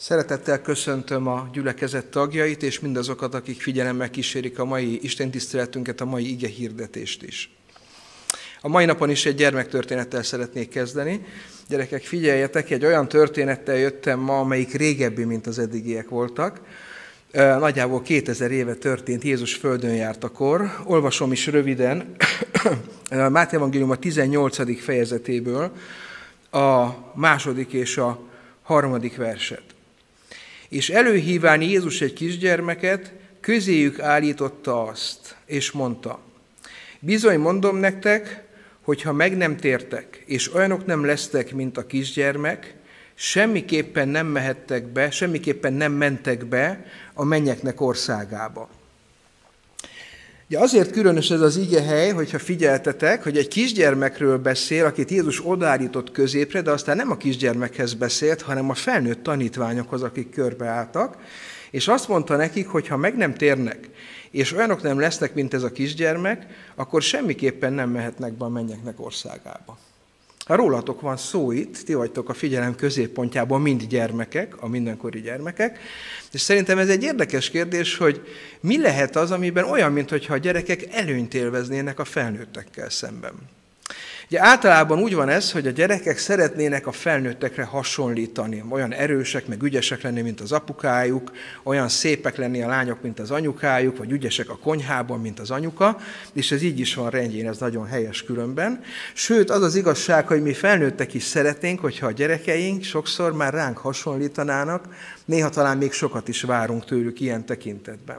Szeretettel köszöntöm a gyülekezet tagjait, és mindazokat, akik figyelemmel kísérik a mai istentiszteletünket, a mai ige hirdetést is. A mai napon is egy gyermektörténettel szeretnék kezdeni. Gyerekek, figyeljetek, egy olyan történettel jöttem ma, amelyik régebbi, mint az eddigiek voltak. Nagyjából 2000 éve történt, Jézus földön járt akkor. Olvasom is röviden Máté Evangélium a 18. fejezetéből a második és a harmadik verset. És előhíván Jézus egy kisgyermeket, közéjük állította azt, és mondta, bizony mondom nektek, hogy ha meg nem tértek, és olyanok nem lesztek, mint a kisgyermek, semmiképpen nem mehettek be, semmiképpen nem mentek be a mennyeknek országába. Ugye azért különös ez az igehely, hogyha figyeltetek, hogy egy kisgyermekről beszél, akit Jézus odállított középre, de aztán nem a kisgyermekhez beszélt, hanem a felnőtt tanítványokhoz, akik körbeálltak, és azt mondta nekik, hogy ha meg nem térnek, és olyanok nem lesznek, mint ez a kisgyermek, akkor semmiképpen nem mehetnek be a mennyeknek országába. Rólatok van szó itt, ti vagytok a figyelem középpontjában mind gyermekek, a mindenkori gyermekek, és szerintem ez egy érdekes kérdés, hogy mi lehet az, amiben olyan, mintha a gyerekek előnyt élveznének a felnőttekkel szemben. Ugye általában úgy van ez, hogy a gyerekek szeretnének a felnőttekre hasonlítani, olyan erősek, meg ügyesek lenni, mint az apukájuk, olyan szépek lenni a lányok, mint az anyukájuk, vagy ügyesek a konyhában, mint az anyuka, és ez így is van rendjén, ez nagyon helyes különben. Sőt, az az igazság, hogy mi felnőttek is szeretnénk, hogyha a gyerekeink sokszor már ránk hasonlítanának, néha talán még sokat is várunk tőlük ilyen tekintetben.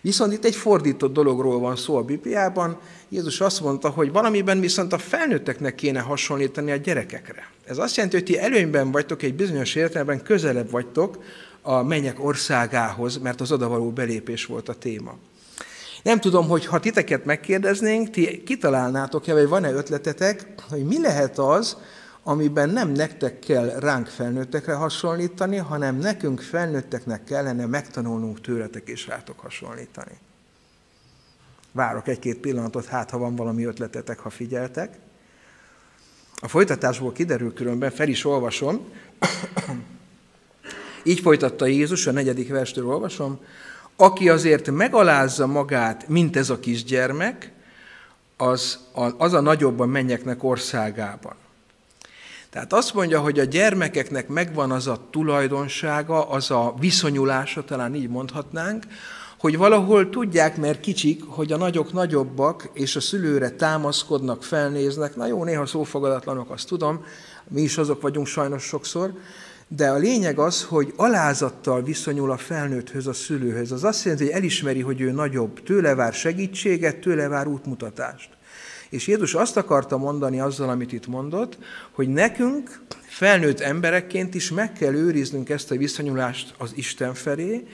Viszont itt egy fordított dologról van szó a Bibliában. Jézus azt mondta, hogy valamiben viszont a felnőtteknek kéne hasonlítani a gyerekekre. Ez azt jelenti, hogy ti előnyben vagytok, egy bizonyos értelemben közelebb vagytok a mennyek országához, mert az odavaló belépés volt a téma. Nem tudom, hogy ha titeket megkérdeznénk, ti kitalálnátok-e, vagy van-e ötletetek, hogy mi lehet az, amiben nem nektek kell ránk felnőttekre hasonlítani, hanem nekünk felnőtteknek kellene megtanulnunk tőletek és rátok hasonlítani. Várok egy-két pillanatot, hát ha van valami ötletetek, ha figyeltek. A folytatásból kiderül különben, fel is olvasom. Így folytatta Jézus, a negyedik verstől olvasom. Aki azért megalázza magát, mint ez a kisgyermek, az a, az a nagyobb a mennyeknek országában. Tehát azt mondja, hogy a gyermekeknek megvan az a tulajdonsága, az a viszonyulása, talán így mondhatnánk, hogy valahol tudják, mert kicsik, hogy a nagyok nagyobbak, és a szülőre támaszkodnak, felnéznek. Na jó, néha szófogadatlanok, azt tudom, mi is azok vagyunk sajnos sokszor, de a lényeg az, hogy alázattal viszonyul a felnőtthöz, a szülőhöz. Az azt jelenti, hogy elismeri, hogy ő nagyobb, tőle vár segítséget, tőle vár útmutatást. És Jézus azt akarta mondani azzal, amit itt mondott, hogy nekünk felnőtt emberekként is meg kell őriznünk ezt a viszonyulást az Isten felé,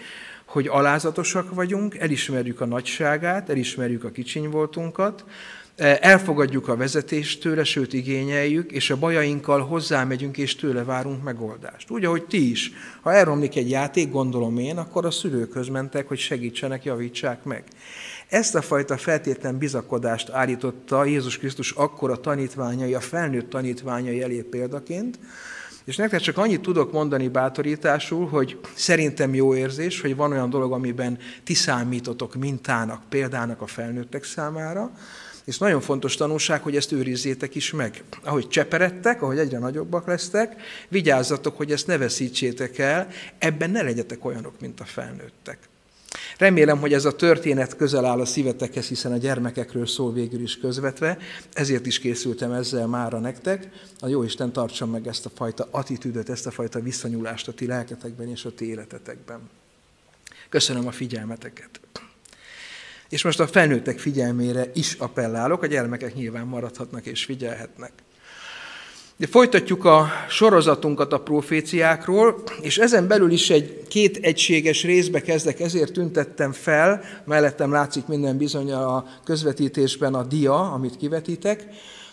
hogy alázatosak vagyunk, elismerjük a nagyságát, elismerjük a kicsiny voltunkat, elfogadjuk a vezetést tőle, sőt igényeljük, és a bajainkkal hozzámegyünk, és tőle várunk megoldást. Úgy, ahogy ti is. Ha elromlik egy játék, gondolom én, akkor a szülőkhöz mentek, hogy segítsenek, javítsák meg. Ezt a fajta feltétlen bizakodást állította Jézus Krisztus akkor a tanítványai, a felnőtt tanítványai elé példaként, és nektek csak annyit tudok mondani bátorításul, hogy szerintem jó érzés, hogy van olyan dolog, amiben ti számítotok mintának, példának a felnőttek számára, és nagyon fontos tanulság, hogy ezt őrizzétek is meg. Ahogy cseperedtek, ahogy egyre nagyobbak lesztek, vigyázzatok, hogy ezt ne veszítsétek el, ebben ne legyetek olyanok, mint a felnőttek. Remélem, hogy ez a történet közel áll a szívetekhez, hiszen a gyermekekről szól végül is közvetve, ezért is készültem ezzel mára nektek. A jó Isten tartson meg ezt a fajta attitűdöt, ezt a fajta visszanyulást a ti lelketekben és a ti életetekben. Köszönöm a figyelmeteket. És most a felnőttek figyelmére is appellálok, a gyermekek nyilván maradhatnak és figyelhetnek. De folytatjuk a sorozatunkat a proféciákról, és ezen belül is egy két egységes részbe kezdek, ezért tüntettem fel, mellettem látszik minden bizony a közvetítésben a dia, amit kivetítek,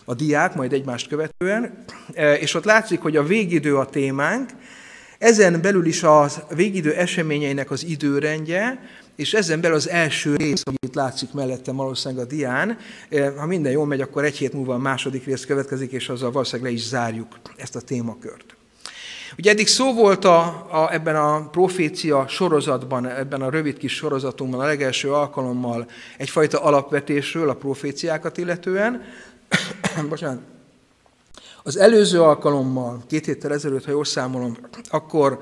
a diák, majd egymást követően, e, és ott látszik, hogy a végidő a témánk, ezen belül is a végidő eseményeinek az időrendje, és ezen belül az első rész, amit látszik mellettem valószínűleg a dián, eh, ha minden jól megy, akkor egy hét múlva a második rész következik, és azzal valószínűleg le is zárjuk ezt a témakört. Ugye eddig szó volt a, a, ebben a profécia sorozatban, ebben a rövid kis sorozatunkban, a legelső alkalommal egyfajta alapvetésről a proféciákat illetően. Bocsánat. Az előző alkalommal, két héttel ezelőtt, ha jól számolom, akkor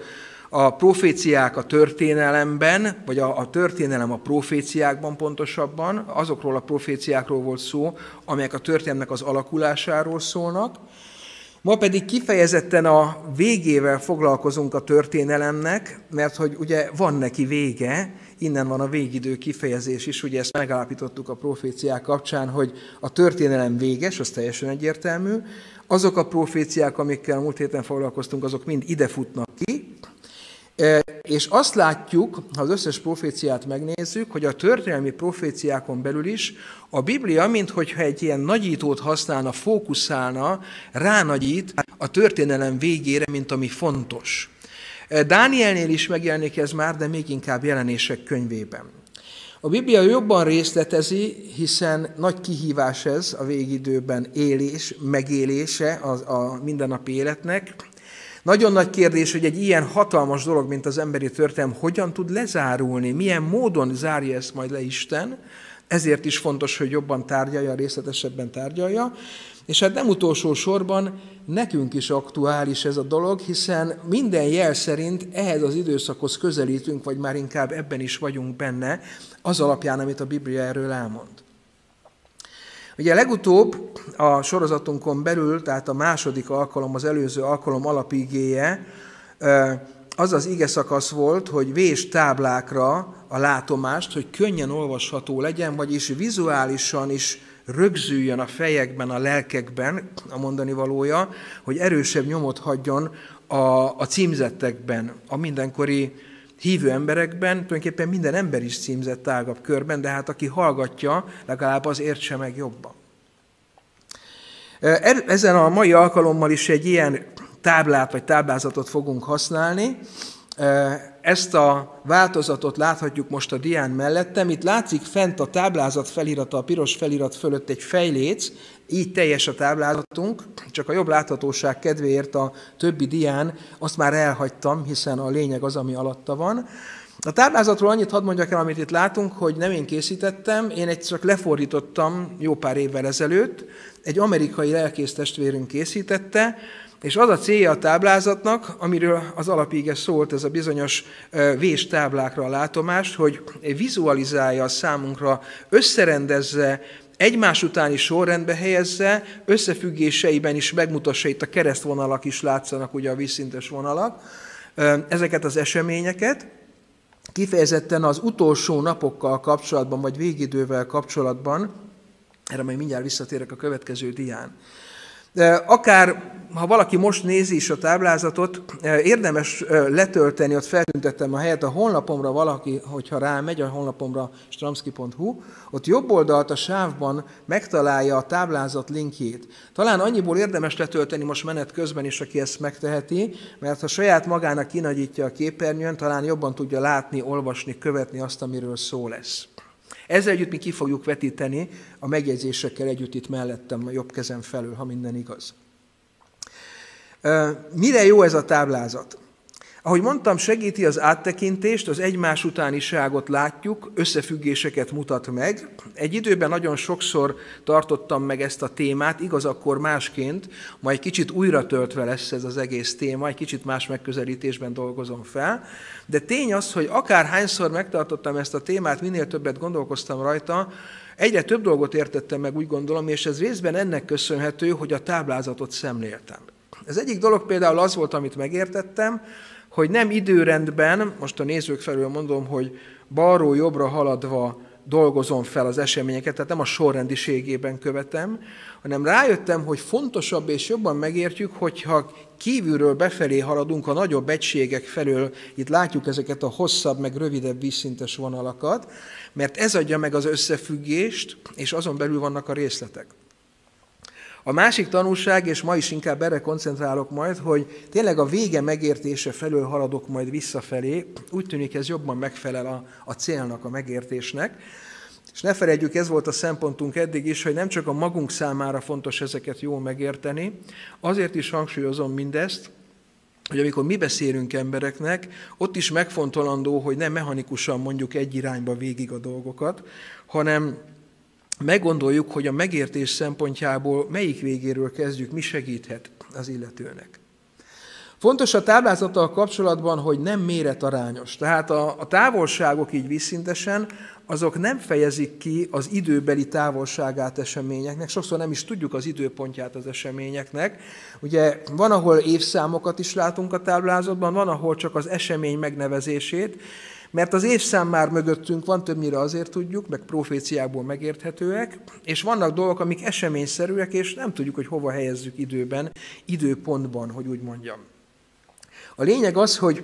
a proféciák a történelemben, vagy a, a történelem a proféciákban pontosabban, azokról a proféciákról volt szó, amelyek a történelmnek az alakulásáról szólnak. Ma pedig kifejezetten a végével foglalkozunk a történelemnek, mert hogy ugye van neki vége, innen van a végidő kifejezés is, ugye ezt megállapítottuk a proféciák kapcsán, hogy a történelem véges, az teljesen egyértelmű. Azok a proféciák, amikkel múlt héten foglalkoztunk, azok mind ide futnak ki, és azt látjuk, ha az összes proféciát megnézzük, hogy a történelmi proféciákon belül is a Biblia, minthogyha egy ilyen nagyítót használna, fókuszálna, ránagyít a történelem végére, mint ami fontos. Dánielnél is megjelenik ez már, de még inkább jelenések könyvében. A Biblia jobban részletezi, hiszen nagy kihívás ez a végidőben élés, megélése az, a mindennapi életnek, nagyon nagy kérdés, hogy egy ilyen hatalmas dolog, mint az emberi történelem, hogyan tud lezárulni, milyen módon zárja ezt majd le Isten, ezért is fontos, hogy jobban tárgyalja, részletesebben tárgyalja, és hát nem utolsó sorban nekünk is aktuális ez a dolog, hiszen minden jel szerint ehhez az időszakhoz közelítünk, vagy már inkább ebben is vagyunk benne, az alapján, amit a Biblia erről elmond. Ugye legutóbb a sorozatunkon belül, tehát a második alkalom, az előző alkalom alapigéje, az az ige szakasz volt, hogy vés táblákra a látomást, hogy könnyen olvasható legyen, vagyis vizuálisan is rögzüljön a fejekben, a lelkekben a mondani valója, hogy erősebb nyomot hagyjon a, a címzettekben, a mindenkori hívő emberekben, tulajdonképpen minden ember is címzett tágabb körben, de hát aki hallgatja, legalább az értse meg jobban. Er, ezen a mai alkalommal is egy ilyen táblát vagy táblázatot fogunk használni. Ezt a változatot láthatjuk most a dián mellettem. Itt látszik fent a táblázat felirata, a piros felirat fölött egy fejléc, így teljes a táblázatunk, csak a jobb láthatóság kedvéért a többi dián azt már elhagytam, hiszen a lényeg az, ami alatta van. A táblázatról annyit hadd mondjak el, amit itt látunk, hogy nem én készítettem, én egy csak lefordítottam jó pár évvel ezelőtt, egy amerikai lelkész testvérünk készítette, és az a célja a táblázatnak, amiről az alapíge szólt, ez a bizonyos vés táblákra a látomást, hogy vizualizálja a számunkra, összerendezze, egymás utáni sorrendbe helyezze, összefüggéseiben is megmutassa, itt a keresztvonalak is látszanak, ugye a vízszintes vonalak, ezeket az eseményeket, kifejezetten az utolsó napokkal kapcsolatban, vagy végidővel kapcsolatban, erre majd mindjárt visszatérek a következő dián. Akár, ha valaki most nézi is a táblázatot, érdemes letölteni, ott feltüntettem a helyet a honlapomra valaki, hogyha rámegy a honlapomra stramski.hu, ott jobb oldalt a sávban megtalálja a táblázat linkjét. Talán annyiból érdemes letölteni most menet közben is, aki ezt megteheti, mert ha saját magának kinagyítja a képernyőn, talán jobban tudja látni, olvasni, követni azt, amiről szó lesz. Ezzel együtt mi ki fogjuk vetíteni a megjegyzésekkel együtt itt mellettem a jobb kezem felől, ha minden igaz. Mire jó ez a táblázat? Ahogy mondtam, segíti az áttekintést, az egymás utániságot látjuk, összefüggéseket mutat meg. Egy időben nagyon sokszor tartottam meg ezt a témát, igaz akkor másként, majd kicsit újra töltve lesz ez az egész téma, egy kicsit más megközelítésben dolgozom fel. De tény az, hogy akárhányszor megtartottam ezt a témát, minél többet gondolkoztam rajta, egyre több dolgot értettem meg, úgy gondolom, és ez részben ennek köszönhető, hogy a táblázatot szemléltem. Az egyik dolog például az volt, amit megértettem, hogy nem időrendben, most a nézők felől mondom, hogy balról jobbra haladva dolgozom fel az eseményeket, tehát nem a sorrendiségében követem, hanem rájöttem, hogy fontosabb és jobban megértjük, hogyha kívülről befelé haladunk a nagyobb egységek felől, itt látjuk ezeket a hosszabb, meg rövidebb vízszintes vonalakat, mert ez adja meg az összefüggést, és azon belül vannak a részletek. A másik tanulság, és ma is inkább erre koncentrálok majd, hogy tényleg a vége megértése felől haladok majd visszafelé, úgy tűnik ez jobban megfelel a, a célnak, a megértésnek. És ne felejtjük, ez volt a szempontunk eddig is, hogy nem csak a magunk számára fontos ezeket jól megérteni, azért is hangsúlyozom mindezt, hogy amikor mi beszélünk embereknek, ott is megfontolandó, hogy nem mechanikusan mondjuk egy irányba végig a dolgokat, hanem meggondoljuk, hogy a megértés szempontjából melyik végéről kezdjük, mi segíthet az illetőnek. Fontos a táblázattal kapcsolatban, hogy nem méretarányos. Tehát a, a távolságok így vízszintesen, azok nem fejezik ki az időbeli távolságát eseményeknek, sokszor nem is tudjuk az időpontját az eseményeknek. Ugye van, ahol évszámokat is látunk a táblázatban, van, ahol csak az esemény megnevezését, mert az évszám már mögöttünk van, többnyire azért tudjuk, meg proféciából megérthetőek, és vannak dolgok, amik eseményszerűek, és nem tudjuk, hogy hova helyezzük időben, időpontban, hogy úgy mondjam. A lényeg az, hogy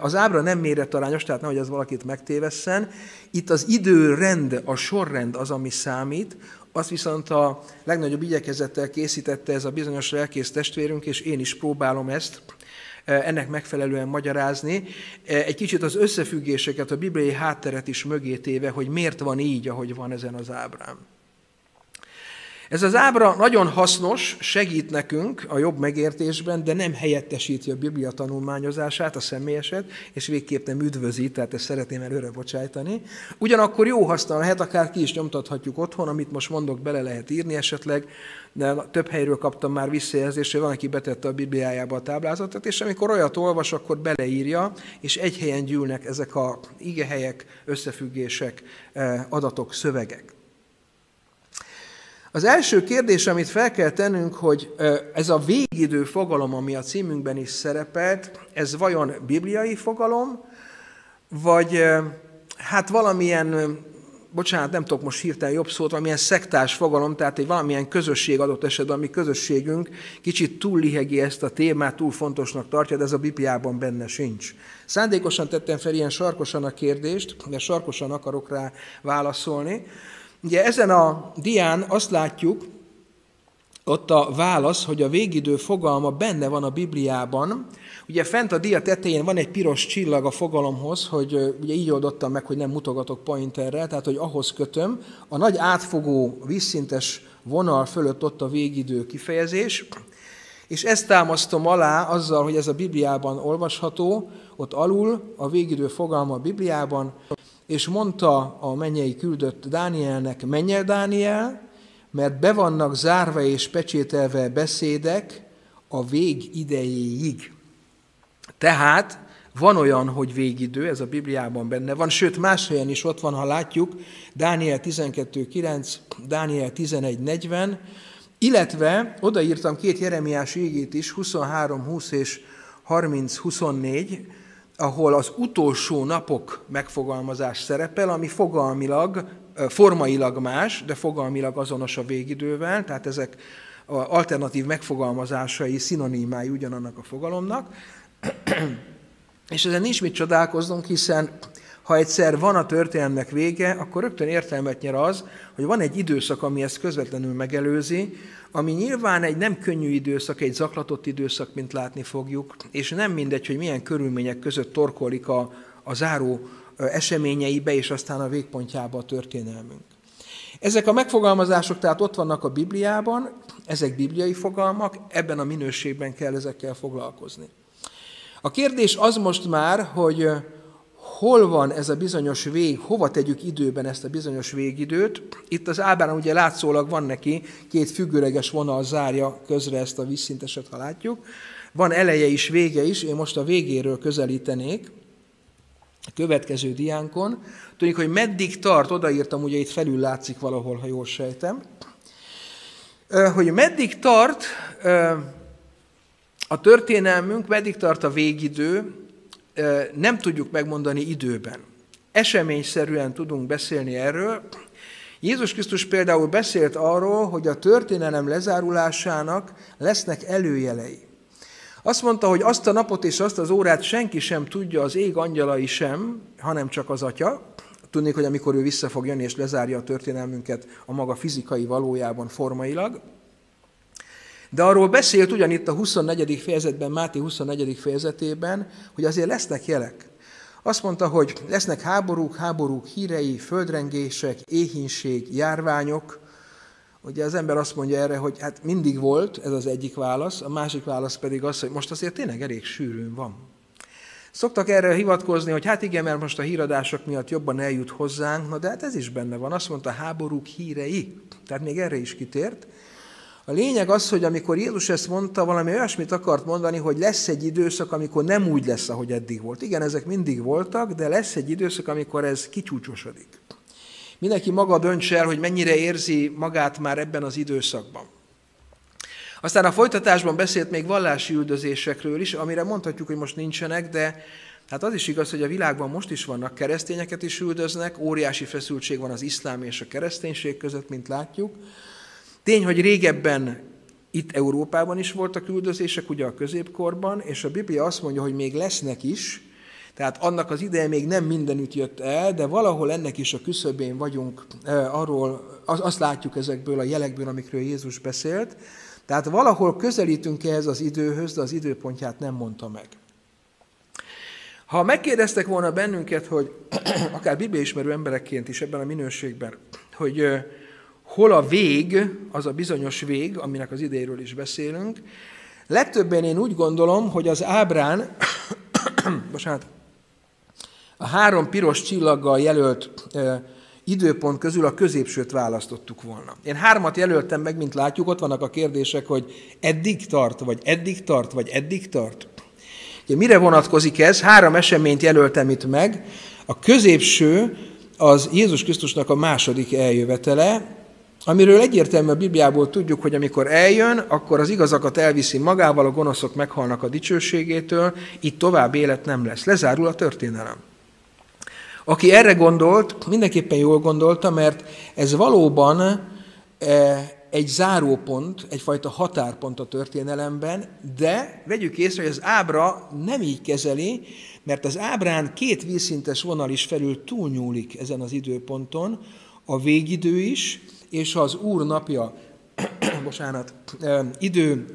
az ábra nem méretarányos, tehát nehogy az valakit megtévesszen. Itt az időrend, a sorrend az, ami számít, azt viszont a legnagyobb igyekezettel készítette ez a bizonyos lelkész testvérünk, és én is próbálom ezt ennek megfelelően magyarázni. Egy kicsit az összefüggéseket, a bibliai hátteret is mögé téve, hogy miért van így, ahogy van ezen az ábrán. Ez az ábra nagyon hasznos, segít nekünk a jobb megértésben, de nem helyettesíti a Biblia tanulmányozását, a személyeset, és végképp nem üdvözi, tehát ezt szeretném előre bocsájtani. Ugyanakkor jó haszna lehet, akár ki is nyomtathatjuk otthon, amit most mondok, bele lehet írni esetleg, de több helyről kaptam már visszajelzést, hogy van, aki betette a Bibliájába a táblázatot, és amikor olyat olvas, akkor beleírja, és egy helyen gyűlnek ezek a igehelyek, összefüggések, eh, adatok, szövegek. Az első kérdés, amit fel kell tennünk, hogy ez a végidő fogalom, ami a címünkben is szerepelt, ez vajon bibliai fogalom, vagy hát valamilyen, bocsánat, nem tudok most hirtelen jobb szót, valamilyen szektás fogalom, tehát egy valamilyen közösség adott esetben, ami közösségünk kicsit túl lihegi ezt a témát, túl fontosnak tartja, de ez a Bibliában benne sincs. Szándékosan tettem fel ilyen sarkosan a kérdést, de sarkosan akarok rá válaszolni. Ugye ezen a dián azt látjuk, ott a válasz, hogy a végidő fogalma benne van a Bibliában. Ugye fent a dia tetején van egy piros csillag a fogalomhoz, hogy ugye így oldottam meg, hogy nem mutogatok pointerre, tehát hogy ahhoz kötöm. A nagy átfogó, vízszintes vonal fölött ott a végidő kifejezés, és ezt támasztom alá azzal, hogy ez a Bibliában olvasható, ott alul a végidő fogalma a Bibliában, és mondta a mennyei küldött Dánielnek, menj el Dániel, mert be vannak zárva és pecsételve beszédek a vég idejéig. Tehát van olyan, hogy végidő, ez a Bibliában benne van, sőt más helyen is ott van, ha látjuk, Dániel 12.9, Dániel 11.40, illetve odaírtam két Jeremiás égét is, 23.20 és 30.24, ahol az utolsó napok megfogalmazás szerepel, ami fogalmilag, formailag más, de fogalmilag azonos a végidővel, tehát ezek alternatív megfogalmazásai, szinonimái ugyanannak a fogalomnak. És ezen nincs mit csodálkoznunk, hiszen ha egyszer van a történelmnek vége, akkor rögtön értelmet nyer az, hogy van egy időszak, ami ezt közvetlenül megelőzi, ami nyilván egy nem könnyű időszak, egy zaklatott időszak, mint látni fogjuk, és nem mindegy, hogy milyen körülmények között torkolik a, a záró eseményeibe, és aztán a végpontjába a történelmünk. Ezek a megfogalmazások tehát ott vannak a Bibliában, ezek bibliai fogalmak, ebben a minőségben kell ezekkel foglalkozni. A kérdés az most már, hogy hol van ez a bizonyos vég, hova tegyük időben ezt a bizonyos végidőt. Itt az ábán ugye látszólag van neki, két függőleges vonal zárja közre ezt a vízszinteset, ha látjuk. Van eleje is, vége is, én most a végéről közelítenék a következő diánkon. Tudjuk, hogy meddig tart, odaírtam, ugye itt felül látszik valahol, ha jól sejtem, hogy meddig tart a történelmünk, meddig tart a végidő, nem tudjuk megmondani időben. Eseményszerűen tudunk beszélni erről. Jézus Krisztus például beszélt arról, hogy a történelem lezárulásának lesznek előjelei. Azt mondta, hogy azt a napot és azt az órát senki sem tudja, az ég angyalai sem, hanem csak az Atya. Tudnék, hogy amikor ő vissza fog jönni és lezárja a történelmünket a maga fizikai valójában formailag. De arról beszélt ugyanitt a 24. fejezetben, Máté 24. fejezetében, hogy azért lesznek jelek. Azt mondta, hogy lesznek háborúk, háborúk hírei, földrengések, éhínség, járványok. Ugye az ember azt mondja erre, hogy hát mindig volt, ez az egyik válasz, a másik válasz pedig az, hogy most azért tényleg elég sűrűn van. Szoktak erre hivatkozni, hogy hát igen, mert most a híradások miatt jobban eljut hozzánk, na de hát ez is benne van. Azt mondta, háborúk hírei. Tehát még erre is kitért. A lényeg az, hogy amikor Jézus ezt mondta, valami olyasmit akart mondani, hogy lesz egy időszak, amikor nem úgy lesz, ahogy eddig volt. Igen, ezek mindig voltak, de lesz egy időszak, amikor ez kicsúcsosodik. Mindenki maga dönts el, hogy mennyire érzi magát már ebben az időszakban. Aztán a folytatásban beszélt még vallási üldözésekről is, amire mondhatjuk, hogy most nincsenek, de hát az is igaz, hogy a világban most is vannak keresztényeket is üldöznek, óriási feszültség van az iszlám és a kereszténység között, mint látjuk. Tény, hogy régebben itt Európában is voltak üldözések, ugye a középkorban, és a Biblia azt mondja, hogy még lesznek is, tehát annak az ideje még nem mindenütt jött el, de valahol ennek is a küszöbén vagyunk, eh, arról, azt látjuk ezekből a jelekből, amikről Jézus beszélt. Tehát valahol közelítünk ehhez az időhöz, de az időpontját nem mondta meg. Ha megkérdeztek volna bennünket, hogy akár bibliaismerő emberekként is ebben a minőségben, hogy eh, hol a vég, az a bizonyos vég, aminek az idejéről is beszélünk, legtöbben én úgy gondolom, hogy az ábrán, bocsánat, a három piros csillaggal jelölt időpont közül a középsőt választottuk volna. Én hármat jelöltem meg, mint látjuk, ott vannak a kérdések, hogy eddig tart, vagy eddig tart, vagy eddig tart. Ugye, mire vonatkozik ez? Három eseményt jelöltem itt meg. A középső az Jézus Krisztusnak a második eljövetele, amiről egyértelmű a Bibliából tudjuk, hogy amikor eljön, akkor az igazakat elviszi magával, a gonoszok meghalnak a dicsőségétől, itt tovább élet nem lesz. Lezárul a történelem. Aki erre gondolt, mindenképpen jól gondolta, mert ez valóban e, egy zárópont, egyfajta határpont a történelemben, de vegyük észre, hogy az ábra nem így kezeli, mert az ábrán két vízszintes vonal is felül túlnyúlik ezen az időponton, a végidő is, és az Úr napja, bocsánat, idő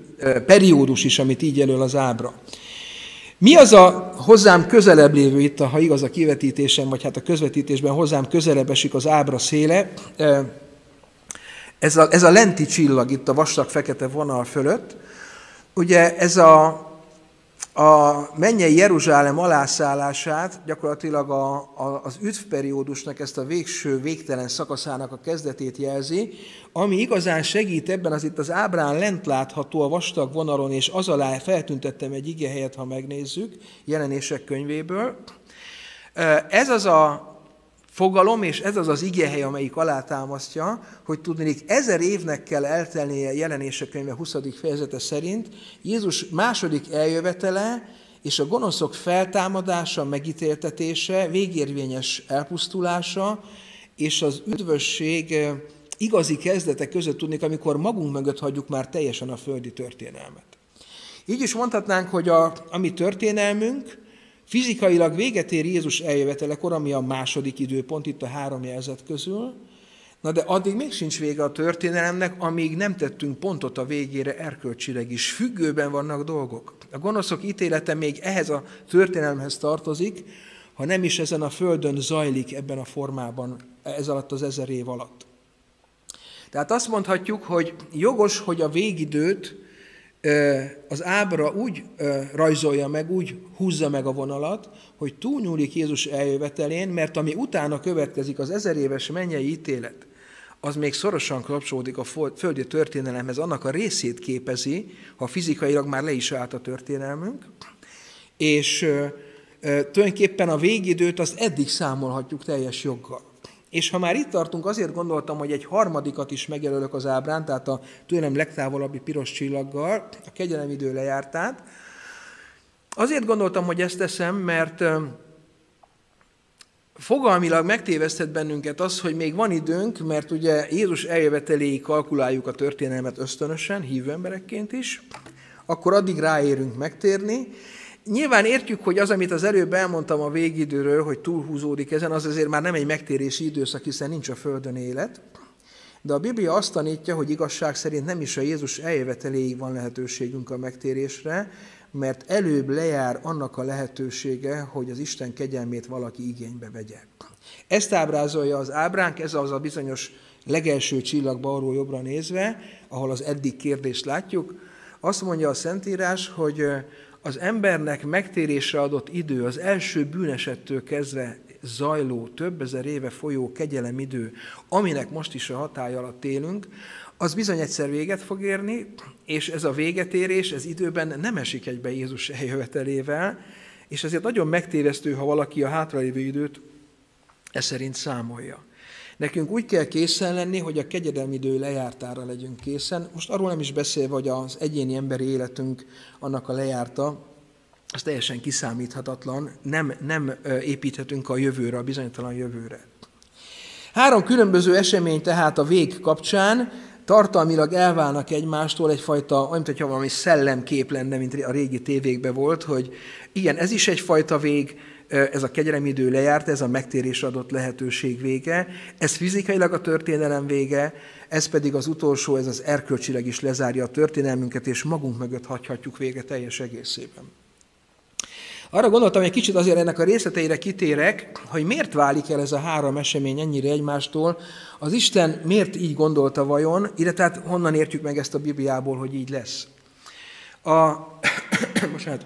periódus is, amit így jelöl az ábra. Mi az a hozzám közelebb lévő itt, ha igaz a kivetítésem, vagy hát a közvetítésben hozzám közelebb esik az ábra széle, ez a, ez a lenti csillag itt a vastag fekete vonal fölött, ugye ez a a mennyei Jeruzsálem alászállását, gyakorlatilag a, a, az üdvperiódusnak, ezt a végső, végtelen szakaszának a kezdetét jelzi, ami igazán segít ebben, az itt az ábrán lent látható a vastag vonalon, és az alá feltüntettem egy igehelyet, ha megnézzük, jelenések könyvéből. Ez az a fogalom, és ez az az igehely, amelyik alátámasztja, hogy tudnék ezer évnek kell eltelnie jelenések könyve 20. fejezete szerint, Jézus második eljövetele és a gonoszok feltámadása, megítéltetése, végérvényes elpusztulása, és az üdvösség igazi kezdete között tudnék, amikor magunk mögött hagyjuk már teljesen a földi történelmet. Így is mondhatnánk, hogy a, a mi történelmünk, Fizikailag véget ér Jézus eljövetelekor, ami a második időpont itt a három jelzet közül, na de addig még sincs vége a történelemnek, amíg nem tettünk pontot a végére erkölcsileg is. Függőben vannak dolgok. A gonoszok ítélete még ehhez a történelemhez tartozik, ha nem is ezen a földön zajlik ebben a formában, ez alatt az ezer év alatt. Tehát azt mondhatjuk, hogy jogos, hogy a végidőt az ábra úgy rajzolja meg, úgy húzza meg a vonalat, hogy túlnyúlik Jézus eljövetelén, mert ami utána következik, az ezer éves mennyei ítélet, az még szorosan kapcsolódik a földi történelemhez, annak a részét képezi, ha fizikailag már le is állt a történelmünk, és tulajdonképpen a végidőt azt eddig számolhatjuk teljes joggal. És ha már itt tartunk, azért gondoltam, hogy egy harmadikat is megjelölök az ábrán, tehát a tőlem legtávolabbi piros csillaggal, a kegyelem idő lejártát. Azért gondoltam, hogy ezt teszem, mert fogalmilag megtévesztett bennünket az, hogy még van időnk, mert ugye Jézus eljöveteléig kalkuláljuk a történelmet ösztönösen, hívő emberekként is, akkor addig ráérünk megtérni, Nyilván értjük, hogy az, amit az előbb elmondtam a végidőről, hogy túlhúzódik ezen, az azért már nem egy megtérési időszak, hiszen nincs a Földön élet. De a Biblia azt tanítja, hogy igazság szerint nem is a Jézus eljöveteléig van lehetőségünk a megtérésre, mert előbb lejár annak a lehetősége, hogy az Isten kegyelmét valaki igénybe vegye. Ezt ábrázolja az ábránk, ez az a bizonyos legelső csillagba arról jobbra nézve, ahol az eddig kérdést látjuk, azt mondja a Szentírás, hogy az embernek megtérésre adott idő, az első bűnesettől kezdve zajló, több ezer éve folyó kegyelemidő, aminek most is a hatály alatt élünk, az bizony egyszer véget fog érni, és ez a végetérés, ez időben nem esik egybe Jézus eljövetelével, és ezért nagyon megtévesztő, ha valaki a hátralévő időt e szerint számolja. Nekünk úgy kell készen lenni, hogy a kegyedelmi idő lejártára legyünk készen. Most arról nem is beszélve, hogy az egyéni emberi életünk annak a lejárta, az teljesen kiszámíthatatlan, nem, nem építhetünk a jövőre, a bizonytalan jövőre. Három különböző esemény tehát a vég kapcsán tartalmilag elválnak egymástól egyfajta, olyan, mintha valami szellemkép lenne, mint a régi tévékben volt, hogy igen, ez is egyfajta vég, ez a kegyelemidő lejárt, ez a megtérés adott lehetőség vége, ez fizikailag a történelem vége, ez pedig az utolsó, ez az erkölcsileg is lezárja a történelmünket, és magunk mögött hagyhatjuk vége teljes egészében. Arra gondoltam, hogy egy kicsit azért ennek a részleteire kitérek, hogy miért válik el ez a három esemény ennyire egymástól, az Isten miért így gondolta vajon, illetve tehát honnan értjük meg ezt a Bibliából, hogy így lesz. A, bocsánat,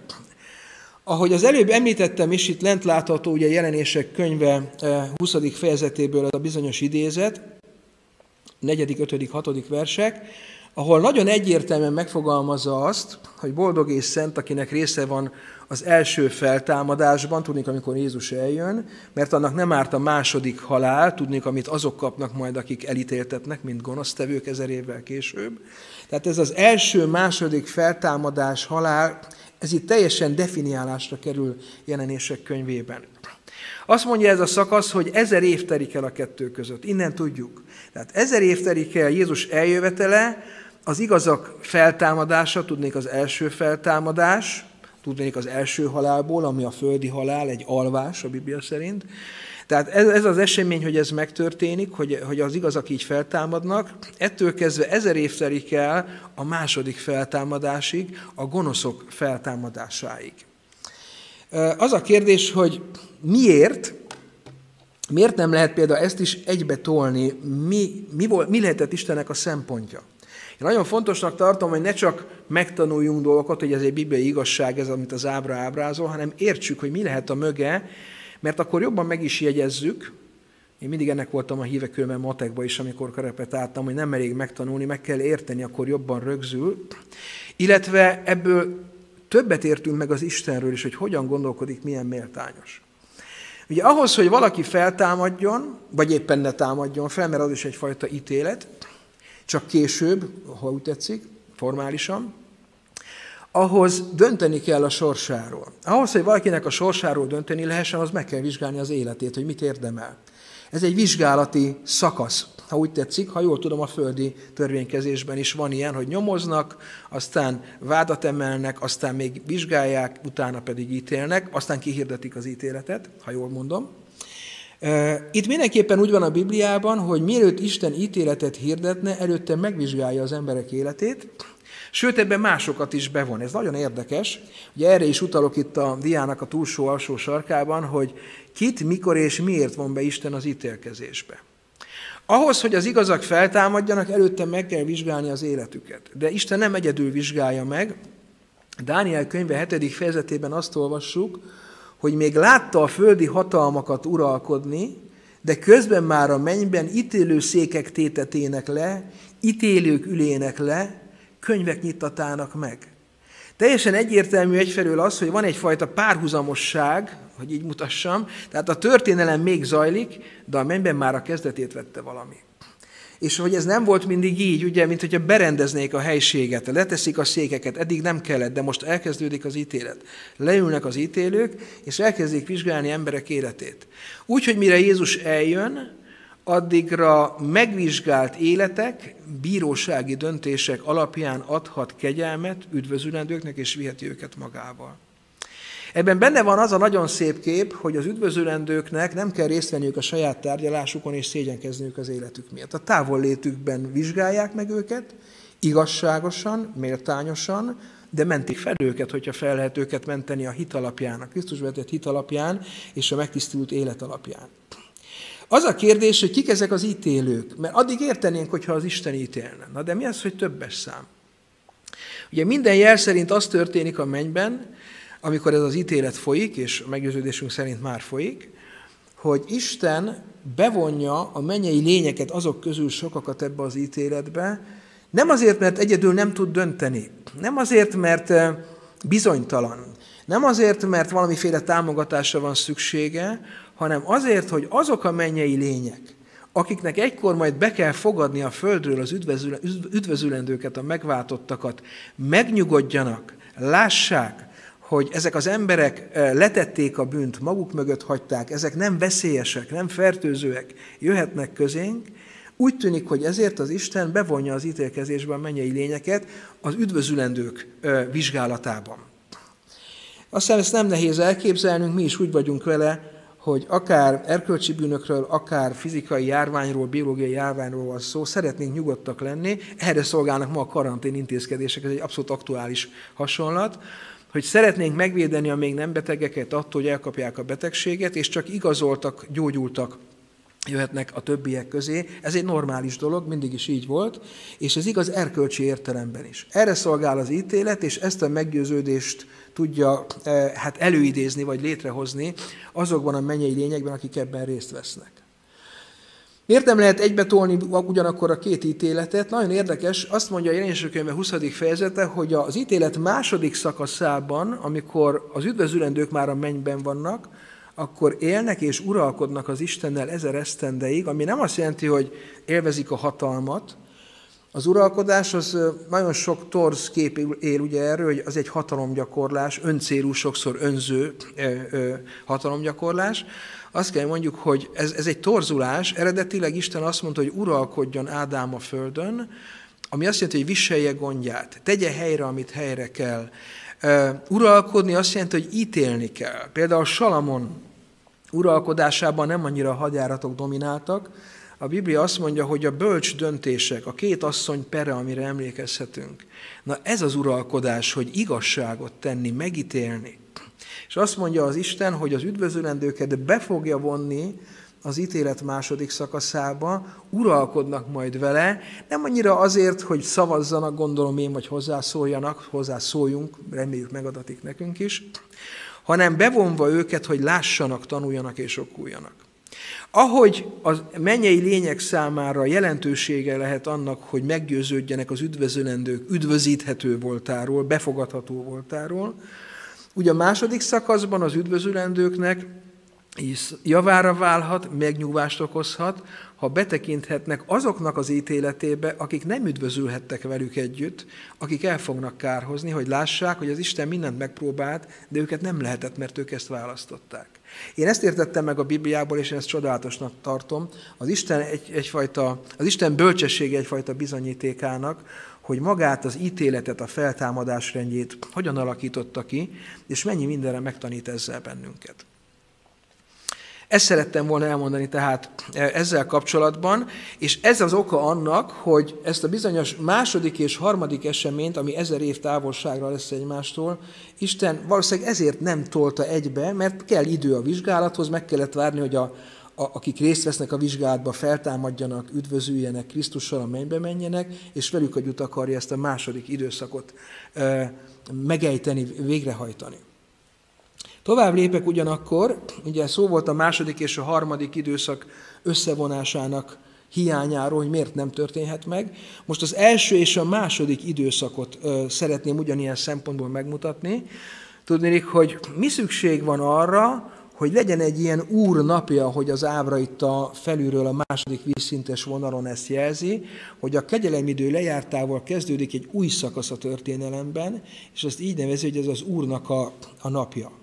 ahogy az előbb említettem is, itt lent látható ugye jelenések könyve 20. Eh, fejezetéből ez a bizonyos idézet, 4., 5., 6. versek, ahol nagyon egyértelműen megfogalmazza azt, hogy boldog és szent, akinek része van az első feltámadásban, tudnék, amikor Jézus eljön, mert annak nem árt a második halál, tudnék, amit azok kapnak majd, akik elítéltetnek, mint gonosztevők ezer évvel később. Tehát ez az első, második feltámadás, halál, ez itt teljesen definiálásra kerül jelenések könyvében. Azt mondja ez a szakasz, hogy ezer év terik el a kettő között. Innen tudjuk. Tehát ezer év terik el Jézus eljövetele, az igazak feltámadása, tudnék az első feltámadás, tudnék az első halálból, ami a földi halál, egy alvás a Biblia szerint. Tehát ez, ez az esemény, hogy ez megtörténik, hogy, hogy az igazak így feltámadnak, ettől kezdve ezer év telik el a második feltámadásig, a gonoszok feltámadásáig. Az a kérdés, hogy miért, miért nem lehet például ezt is egybe tolni, mi, mi, volt, mi lehetett Istennek a szempontja? Én nagyon fontosnak tartom, hogy ne csak megtanuljunk dolgokat, hogy ez egy bibliai igazság, ez, amit az ábra ábrázol, hanem értsük, hogy mi lehet a möge, mert akkor jobban meg is jegyezzük, én mindig ennek voltam a híve különben matekba is, amikor karepet álltam, hogy nem elég megtanulni, meg kell érteni, akkor jobban rögzül. Illetve ebből többet értünk meg az Istenről is, hogy hogyan gondolkodik, milyen méltányos. Ugye ahhoz, hogy valaki feltámadjon, vagy éppen ne támadjon fel, mert az is egyfajta ítélet, csak később, ha úgy tetszik, formálisan, ahhoz dönteni kell a sorsáról. Ahhoz, hogy valakinek a sorsáról dönteni lehessen, az meg kell vizsgálni az életét, hogy mit érdemel. Ez egy vizsgálati szakasz, ha úgy tetszik, ha jól tudom, a földi törvénykezésben is van ilyen, hogy nyomoznak, aztán vádat emelnek, aztán még vizsgálják, utána pedig ítélnek, aztán kihirdetik az ítéletet, ha jól mondom. Itt mindenképpen úgy van a Bibliában, hogy mielőtt Isten ítéletet hirdetne, előtte megvizsgálja az emberek életét, sőt ebben másokat is bevon. Ez nagyon érdekes. Ugye erre is utalok itt a diának a túlsó alsó sarkában, hogy kit, mikor és miért von be Isten az ítélkezésbe. Ahhoz, hogy az igazak feltámadjanak, előtte meg kell vizsgálni az életüket. De Isten nem egyedül vizsgálja meg. Dániel könyve 7. fejezetében azt olvassuk, hogy még látta a földi hatalmakat uralkodni, de közben már a mennyben ítélő székek tétetének le, ítélők ülének le, könyvek nyittatának meg. Teljesen egyértelmű egyfelől az, hogy van egyfajta párhuzamosság, hogy így mutassam, tehát a történelem még zajlik, de a mennyben már a kezdetét vette valami és hogy ez nem volt mindig így, ugye, mint hogyha berendeznék a helységet, leteszik a székeket, eddig nem kellett, de most elkezdődik az ítélet. Leülnek az ítélők, és elkezdik vizsgálni emberek életét. Úgy, hogy mire Jézus eljön, addigra megvizsgált életek, bírósági döntések alapján adhat kegyelmet üdvözülendőknek, és viheti őket magával. Ebben benne van az a nagyon szép kép, hogy az üdvözölendőknek nem kell részt venniük a saját tárgyalásukon és szégyenkezniük az életük miatt. A távollétükben vizsgálják meg őket, igazságosan, méltányosan, de mentik fel őket, hogyha fel lehet őket menteni a hit alapján, a Krisztus vetett hit alapján és a megtisztult élet alapján. Az a kérdés, hogy kik ezek az ítélők, mert addig értenénk, hogyha az Isten ítélne. Na de mi az, hogy többes szám? Ugye minden jel szerint az történik a mennyben, amikor ez az ítélet folyik, és a meggyőződésünk szerint már folyik, hogy Isten bevonja a mennyei lényeket azok közül sokakat ebbe az ítéletbe, nem azért, mert egyedül nem tud dönteni, nem azért, mert bizonytalan, nem azért, mert valamiféle támogatásra van szüksége, hanem azért, hogy azok a mennyei lények, akiknek egykor majd be kell fogadni a földről az üdvözülendőket, a megváltottakat, megnyugodjanak, lássák, hogy ezek az emberek letették a bűnt, maguk mögött hagyták, ezek nem veszélyesek, nem fertőzőek, jöhetnek közénk, úgy tűnik, hogy ezért az Isten bevonja az ítélkezésben a mennyei lényeket az üdvözülendők vizsgálatában. Aztán ezt nem nehéz elképzelnünk, mi is úgy vagyunk vele, hogy akár erkölcsi bűnökről, akár fizikai járványról, biológiai járványról van szó, szeretnénk nyugodtak lenni, erre szolgálnak ma a karantén intézkedések, ez egy abszolút aktuális hasonlat, hogy szeretnénk megvédeni a még nem betegeket attól, hogy elkapják a betegséget, és csak igazoltak, gyógyultak jöhetnek a többiek közé. Ez egy normális dolog, mindig is így volt, és ez igaz erkölcsi értelemben is. Erre szolgál az ítélet, és ezt a meggyőződést tudja eh, hát előidézni, vagy létrehozni azokban a mennyei lényekben, akik ebben részt vesznek. Miért nem lehet egybetolni ugyanakkor a két ítéletet? Nagyon érdekes, azt mondja a jelenések könyve 20. fejezete, hogy az ítélet második szakaszában, amikor az üdvözülendők már a mennyben vannak, akkor élnek és uralkodnak az Istennel ezer esztendeig, ami nem azt jelenti, hogy élvezik a hatalmat. Az uralkodás az nagyon sok torz kép él ugye erről, hogy az egy hatalomgyakorlás, öncélú, sokszor önző hatalomgyakorlás. Azt kell mondjuk, hogy ez, ez egy torzulás, eredetileg Isten azt mondta, hogy uralkodjon Ádám a földön, ami azt jelenti, hogy viselje gondját, tegye helyre, amit helyre kell. Uralkodni azt jelenti, hogy ítélni kell. Például Salamon uralkodásában nem annyira hadjáratok domináltak. A Biblia azt mondja, hogy a bölcs döntések, a két asszony pere, amire emlékezhetünk. Na ez az uralkodás, hogy igazságot tenni, megítélni. És azt mondja az Isten, hogy az üdvözölendőket be fogja vonni az ítélet második szakaszába, uralkodnak majd vele, nem annyira azért, hogy szavazzanak, gondolom én, vagy hozzászóljanak, hozzászóljunk, reméljük megadatik nekünk is, hanem bevonva őket, hogy lássanak, tanuljanak és okuljanak. Ahogy a mennyei lények számára jelentősége lehet annak, hogy meggyőződjenek az üdvözölendők üdvözíthető voltáról, befogadható voltáról, ugye a második szakaszban az üdvözölendőknek javára válhat, megnyugvást okozhat, ha betekinthetnek azoknak az ítéletébe, akik nem üdvözülhettek velük együtt, akik el fognak kárhozni, hogy lássák, hogy az Isten mindent megpróbált, de őket nem lehetett, mert ők ezt választották. Én ezt értettem meg a Bibliából, és én ezt csodálatosnak tartom. Az Isten, egy, egyfajta, az Isten bölcsessége egyfajta bizonyítékának, hogy magát az ítéletet, a feltámadás rendjét hogyan alakította ki, és mennyi mindenre megtanít ezzel bennünket. Ezt szerettem volna elmondani tehát e, ezzel kapcsolatban, és ez az oka annak, hogy ezt a bizonyos második és harmadik eseményt, ami ezer év távolságra lesz egymástól, Isten valószínűleg ezért nem tolta egybe, mert kell idő a vizsgálathoz, meg kellett várni, hogy a, a, akik részt vesznek a vizsgálatba, feltámadjanak, üdvözüljenek, Krisztussal a mennybe menjenek, és velük együtt akarja ezt a második időszakot e, megejteni, végrehajtani. Tovább lépek ugyanakkor, ugye szó volt a második és a harmadik időszak összevonásának hiányáról, hogy miért nem történhet meg. Most az első és a második időszakot ö, szeretném ugyanilyen szempontból megmutatni. Tudnék, hogy mi szükség van arra, hogy legyen egy ilyen úr napja, hogy az ábra itt a felülről a második vízszintes vonalon ezt jelzi, hogy a kegyelemidő lejártával kezdődik egy új szakasz a történelemben, és azt így nevezi, hogy ez az úrnak a, a napja.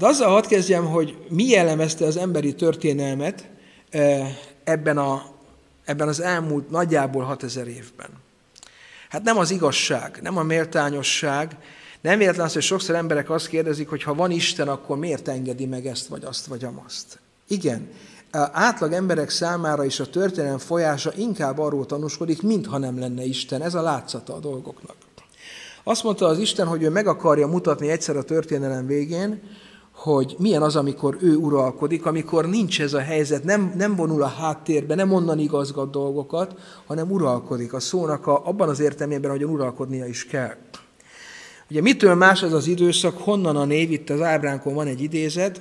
Hát azzal hadd kezdjem, hogy mi jellemezte az emberi történelmet eh, ebben, a, ebben az elmúlt nagyjából 6000 évben. Hát nem az igazság, nem a méltányosság, nem véletlen az, hogy sokszor emberek azt kérdezik, hogy ha van Isten, akkor miért engedi meg ezt, vagy azt, vagy amazt. Igen, átlag emberek számára is a történelem folyása inkább arról tanúskodik, mintha nem lenne Isten. Ez a látszata a dolgoknak. Azt mondta az Isten, hogy ő meg akarja mutatni egyszer a történelem végén, hogy milyen az, amikor ő uralkodik, amikor nincs ez a helyzet, nem, nem vonul a háttérbe, nem onnan igazgat dolgokat, hanem uralkodik. A szónak a, abban az értelmében, hogy uralkodnia is kell. Ugye mitől más ez az időszak, honnan a név, itt az ábránkon van egy idézet,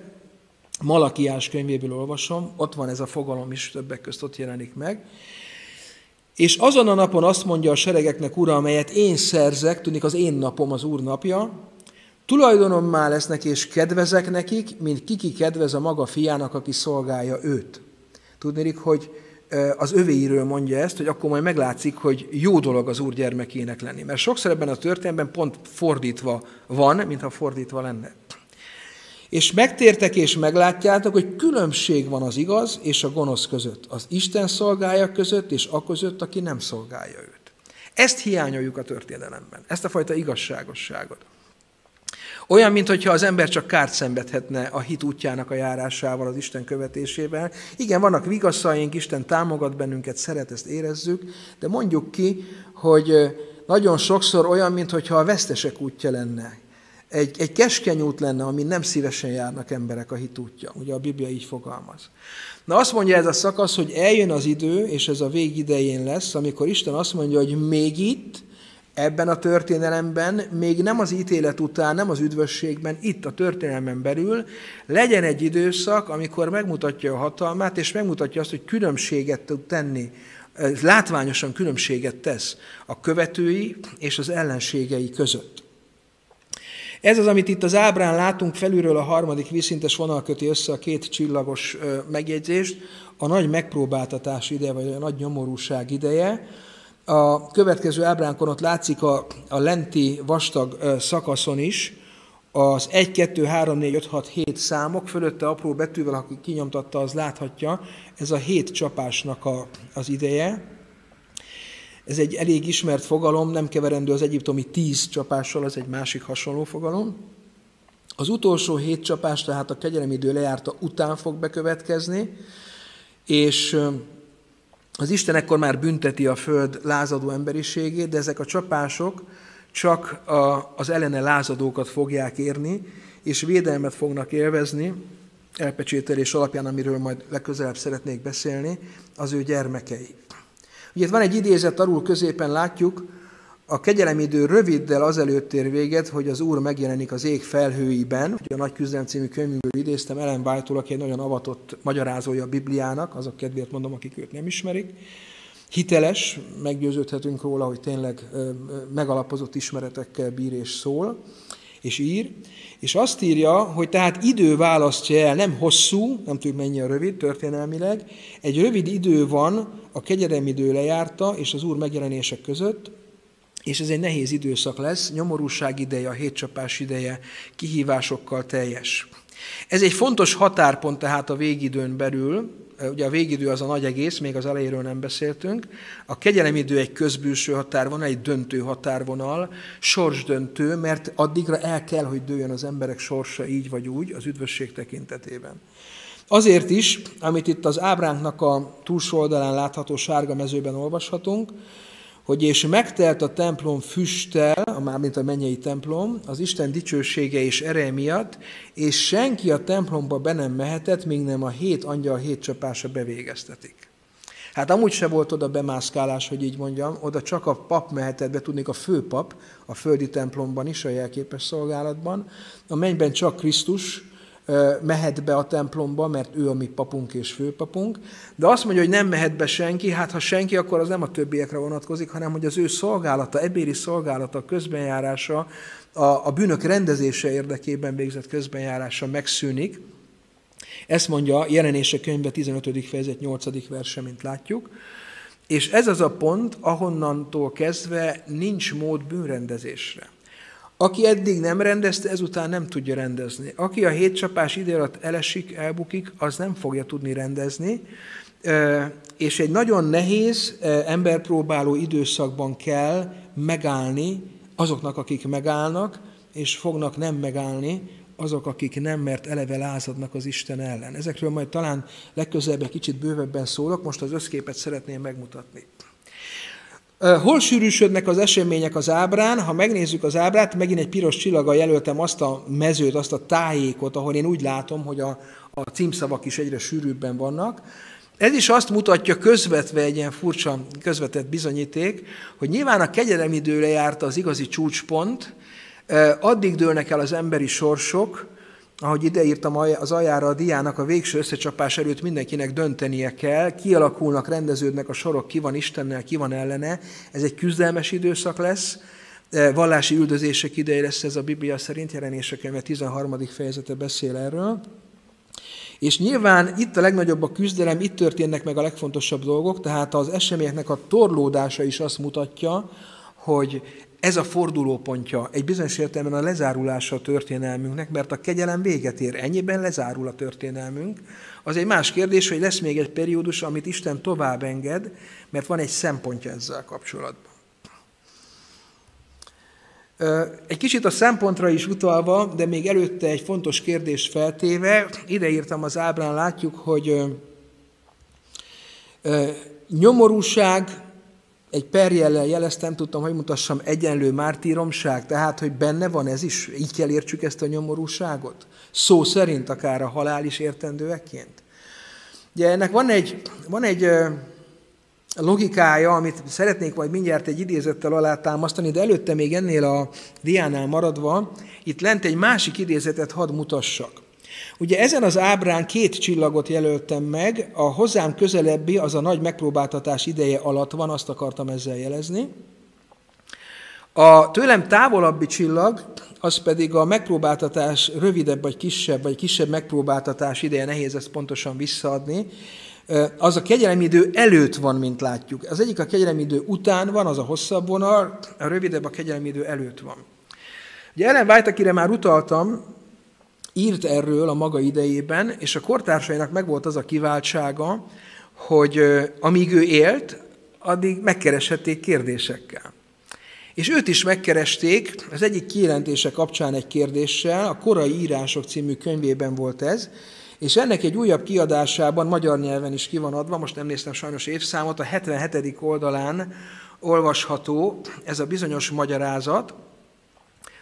Malakiás könyvéből olvasom, ott van ez a fogalom is, többek közt ott jelenik meg. És azon a napon azt mondja a seregeknek, Ura, amelyet én szerzek, tudnik az én napom, az Úr napja, tulajdonommá lesznek és kedvezek nekik, mint kiki kedvez a maga fiának, aki szolgálja őt. Tudnék, hogy az övéiről mondja ezt, hogy akkor majd meglátszik, hogy jó dolog az Úr gyermekének lenni. Mert sokszor ebben a történetben pont fordítva van, mintha fordítva lenne. És megtértek és meglátjátok, hogy különbség van az igaz és a gonosz között, az Isten szolgája között és a között, aki nem szolgálja őt. Ezt hiányoljuk a történelemben, ezt a fajta igazságosságot. Olyan, mintha az ember csak kárt szenvedhetne a hit útjának a járásával, az Isten követésével. Igen, vannak vigaszaink, Isten támogat bennünket, szeret, ezt érezzük, de mondjuk ki, hogy nagyon sokszor olyan, mintha a vesztesek útja lenne. Egy, egy keskeny út lenne, amin nem szívesen járnak emberek a hit útja. Ugye a Biblia így fogalmaz. Na azt mondja ez a szakasz, hogy eljön az idő, és ez a vég idején lesz, amikor Isten azt mondja, hogy még itt, ebben a történelemben, még nem az ítélet után, nem az üdvösségben, itt a történelmen belül legyen egy időszak, amikor megmutatja a hatalmát, és megmutatja azt, hogy különbséget tud tenni, látványosan különbséget tesz a követői és az ellenségei között. Ez az, amit itt az ábrán látunk felülről, a harmadik vízszintes vonal köti össze a két csillagos megjegyzést, a nagy megpróbáltatás ideje, vagy a nagy nyomorúság ideje, a következő ábránkon ott látszik a, a lenti vastag szakaszon is, az 1, 2, 3, 4, 5, 6, 7 számok, fölötte apró betűvel, aki kinyomtatta, az láthatja, ez a hét csapásnak a, az ideje. Ez egy elég ismert fogalom, nem keverendő az egyiptomi tíz csapással, ez egy másik hasonló fogalom. Az utolsó hét csapás, tehát a kegyelemidő lejárta után fog bekövetkezni, és az Isten ekkor már bünteti a föld lázadó emberiségét, de ezek a csapások csak a, az ellene lázadókat fogják érni, és védelmet fognak élvezni, elpecsételés alapján, amiről majd legközelebb szeretnék beszélni, az ő gyermekei. Ugye itt van egy idézet, arról középen látjuk, a kegyelemidő röviddel azelőtt ér véget, hogy az Úr megjelenik az ég felhőiben. Ugye a Nagy Küzdelem című könyvünkből idéztem Ellen white aki egy nagyon avatott magyarázója a Bibliának, azok kedvéért mondom, akik őt nem ismerik. Hiteles, meggyőződhetünk róla, hogy tényleg megalapozott ismeretekkel bír és szól, és ír. És azt írja, hogy tehát idő választja el, nem hosszú, nem tudjuk mennyi a rövid történelmileg, egy rövid idő van a kegyelem lejárta és az Úr megjelenések között, és ez egy nehéz időszak lesz, nyomorúság ideje, a hétcsapás ideje, kihívásokkal teljes. Ez egy fontos határpont tehát a végidőn belül, ugye a végidő az a nagy egész, még az elejéről nem beszéltünk, a kegyelemidő egy közbülső határvonal, egy döntő határvonal, sorsdöntő, mert addigra el kell, hogy dőjön az emberek sorsa így vagy úgy az üdvösség tekintetében. Azért is, amit itt az ábránknak a túlsó oldalán látható sárga mezőben olvashatunk, hogy és megtelt a templom füsttel, a mármint a mennyei templom, az Isten dicsősége és ereje miatt, és senki a templomba be nem mehetett, míg nem a hét angyal hét csapása bevégeztetik. Hát amúgy se volt oda bemászkálás, hogy így mondjam, oda csak a pap mehetett be, tudnék a főpap, a földi templomban is, a jelképes szolgálatban, a mennyben csak Krisztus, mehet be a templomba, mert ő a mi papunk és főpapunk, de azt mondja, hogy nem mehet be senki, hát ha senki, akkor az nem a többiekre vonatkozik, hanem hogy az ő szolgálata, ebéri szolgálata, közbenjárása, a, a bűnök rendezése érdekében végzett közbenjárása megszűnik. Ezt mondja jelenése könyve 15. fejezet 8. verse, mint látjuk. És ez az a pont, ahonnantól kezdve nincs mód bűnrendezésre. Aki eddig nem rendezte, ezután nem tudja rendezni. Aki a hét csapás idő alatt elesik, elbukik, az nem fogja tudni rendezni, és egy nagyon nehéz emberpróbáló időszakban kell megállni azoknak, akik megállnak, és fognak nem megállni azok, akik nem, mert eleve lázadnak az Isten ellen. Ezekről majd talán legközelebb egy kicsit bővebben szólok, most az összképet szeretném megmutatni. Hol sűrűsödnek az események az ábrán? Ha megnézzük az ábrát, megint egy piros csillaggal jelöltem azt a mezőt, azt a tájékot, ahol én úgy látom, hogy a, a címszavak is egyre sűrűbben vannak. Ez is azt mutatja közvetve egy ilyen furcsa közvetett bizonyíték, hogy nyilván a kegyelem idő lejárta az igazi csúcspont, addig dőlnek el az emberi sorsok, ahogy ideírtam az aljára a diának, a végső összecsapás előtt mindenkinek döntenie kell, kialakulnak, rendeződnek a sorok, ki van Istennel, ki van ellene. Ez egy küzdelmes időszak lesz, vallási üldözések ideje lesz ez a Biblia szerint, mert 13. fejezete beszél erről. És nyilván itt a legnagyobb a küzdelem, itt történnek meg a legfontosabb dolgok, tehát az eseményeknek a torlódása is azt mutatja, hogy ez a fordulópontja egy bizonyos értelemben a lezárulása a történelmünknek, mert a kegyelem véget ér, ennyiben lezárul a történelmünk. Az egy más kérdés, hogy lesz még egy periódus, amit Isten tovább enged, mert van egy szempontja ezzel kapcsolatban. Egy kicsit a szempontra is utalva, de még előtte egy fontos kérdés feltéve, ide írtam az ábrán, látjuk, hogy nyomorúság, egy perjellel jeleztem, tudtam, hogy mutassam egyenlő mártíromság, tehát, hogy benne van ez is, így kell értsük ezt a nyomorúságot. Szó szerint akár a halál is értendőeként. Ugye ennek van egy, van egy logikája, amit szeretnék majd mindjárt egy idézettel alátámasztani, de előtte még ennél a diánál maradva, itt lent egy másik idézetet hadd mutassak. Ugye ezen az ábrán két csillagot jelöltem meg, a hozzám közelebbi, az a nagy megpróbáltatás ideje alatt van, azt akartam ezzel jelezni. A tőlem távolabbi csillag, az pedig a megpróbáltatás rövidebb vagy kisebb, vagy kisebb megpróbáltatás ideje, nehéz ezt pontosan visszaadni, az a kegyelemidő előtt van, mint látjuk. Az egyik a kegyelemidő után van, az a hosszabb vonal, a rövidebb a kegyelemidő előtt van. Ugye Ellen White, akire már utaltam, írt erről a maga idejében, és a kortársainak megvolt az a kiváltsága, hogy amíg ő élt, addig megkereshették kérdésekkel. És őt is megkeresték, az egyik kijelentése kapcsán egy kérdéssel, a Korai Írások című könyvében volt ez, és ennek egy újabb kiadásában, magyar nyelven is ki van adva, most nem néztem sajnos évszámot, a 77. oldalán olvasható ez a bizonyos magyarázat.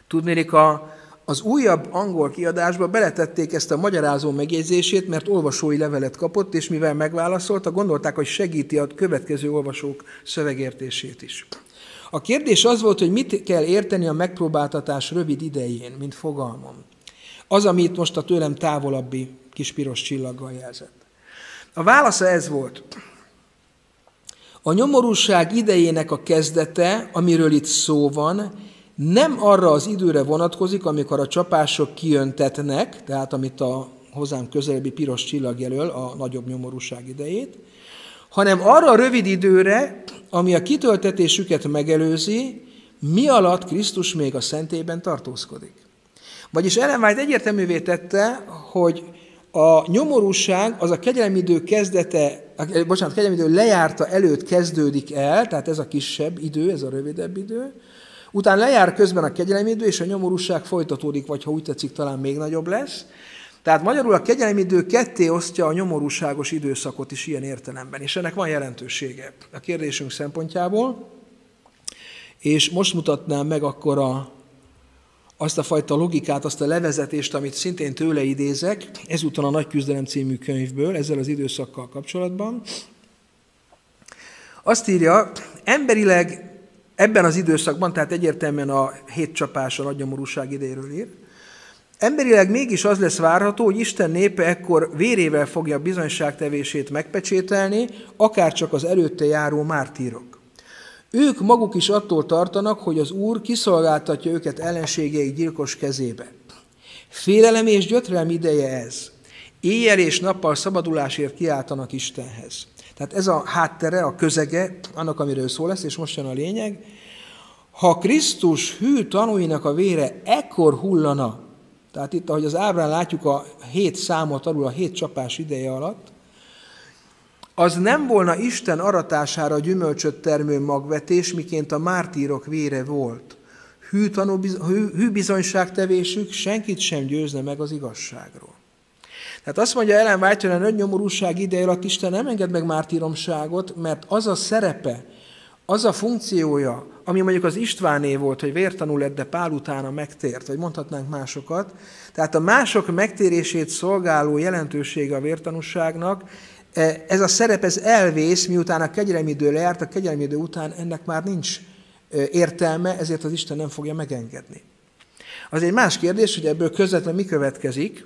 Tudnélik, a, az újabb angol kiadásba beletették ezt a magyarázó megjegyzését, mert olvasói levelet kapott, és mivel megválaszolta, gondolták, hogy segíti a következő olvasók szövegértését is. A kérdés az volt, hogy mit kell érteni a megpróbáltatás rövid idején, mint fogalmam. Az, amit most a tőlem távolabbi kis piros csillaggal jelzett. A válasza ez volt. A nyomorúság idejének a kezdete, amiről itt szó van, nem arra az időre vonatkozik, amikor a csapások kijöntetnek, tehát amit a hozzám közelebbi piros csillag jelöl, a nagyobb nyomorúság idejét, hanem arra a rövid időre, ami a kitöltetésüket megelőzi, mi alatt Krisztus még a szentében tartózkodik. Vagyis Ellen White egyértelművé tette, hogy a nyomorúság az a kegyelemidő kezdete, bocsánat, kegyelemidő lejárta előtt kezdődik el, tehát ez a kisebb idő, ez a rövidebb idő, utána lejár közben a kegyelemidő, és a nyomorúság folytatódik, vagy ha úgy tetszik, talán még nagyobb lesz. Tehát magyarul a kegyelemidő ketté osztja a nyomorúságos időszakot is ilyen értelemben, és ennek van jelentősége a kérdésünk szempontjából. És most mutatnám meg akkor a azt a fajta logikát, azt a levezetést, amit szintén tőle idézek, ezúton a Nagy Küzdelem című könyvből, ezzel az időszakkal kapcsolatban. Azt írja, emberileg ebben az időszakban, tehát egyértelműen a hét csapás a nagynyomorúság idejéről ír, emberileg mégis az lesz várható, hogy Isten népe ekkor vérével fogja bizonyságtevését megpecsételni, akár csak az előtte járó mártírok. Ők maguk is attól tartanak, hogy az Úr kiszolgáltatja őket ellenségei gyilkos kezébe. Félelem és gyötrelem ideje ez. Éjjel és nappal szabadulásért kiáltanak Istenhez. Tehát ez a háttere, a közege annak, amiről szó lesz, és most jön a lényeg. Ha Krisztus hű tanúinak a vére ekkor hullana, tehát itt, ahogy az ábrán látjuk a hét számot alul, a hét csapás ideje alatt, az nem volna Isten aratására gyümölcsöt termő magvetés, miként a mártírok vére volt. Hű, tanú, hű, hű bizonyságtevésük senkit sem győzne meg az igazságról. Tehát azt mondja Ellen White, hogy a nagy nyomorúság ideje alatt Isten nem enged meg mártíromságot, mert az a szerepe az a funkciója, ami mondjuk az Istváné volt, hogy vértanú lett, de Pál utána megtért, vagy mondhatnánk másokat. Tehát a mások megtérését szolgáló jelentősége a vértanúságnak, e, ez a szerep ez elvész, miután a idő lejárt, a idő után ennek már nincs e, értelme, ezért az Isten nem fogja megengedni. Az egy más kérdés, hogy ebből közvetlenül mi következik.